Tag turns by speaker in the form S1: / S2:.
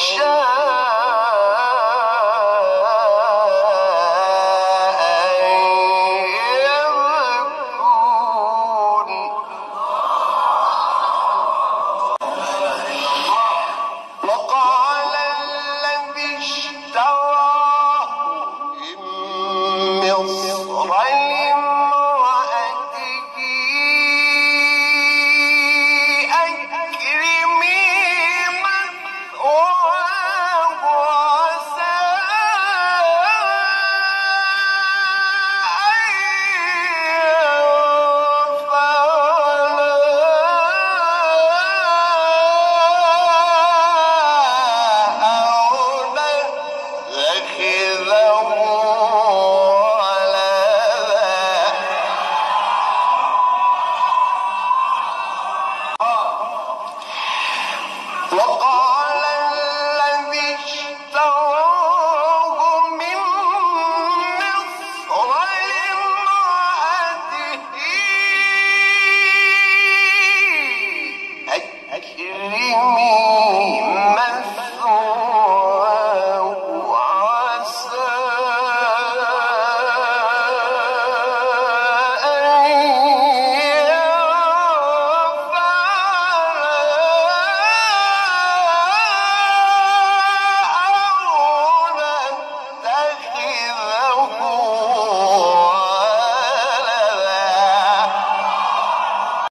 S1: show. Yeah.